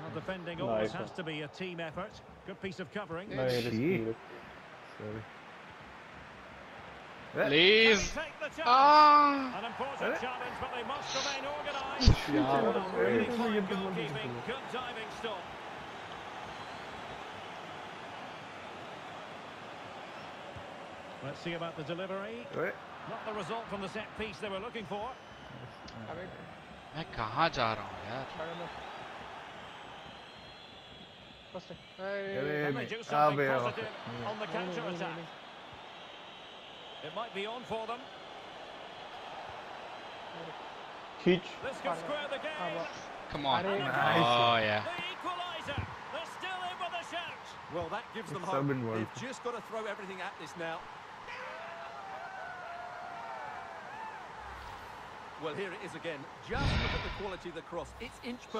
Well, defending always Nice has to be a team effort. Good piece of covering. No, it is Shit. good. Sorry. Can Please. he take the chance? Ah. An important challenge, but they must remain organised. Ja, Well, dat really is fine een goede goalkeeping, good diving stop. Let's see about the delivery. Ouais. Not the result from the set piece they were looking for. मैं कहाँ जा रहा हूँ यार can they do Ah, something weer positive on the counter attack? It might be on for them. Cheech. This could square the game. come on oh yeah The equaliser. They're still in with a shout. Well, that gives them hope. been one. They've just got to throw everything at this now. Well, here it is again. Just look at the quality of the cross. It's inch per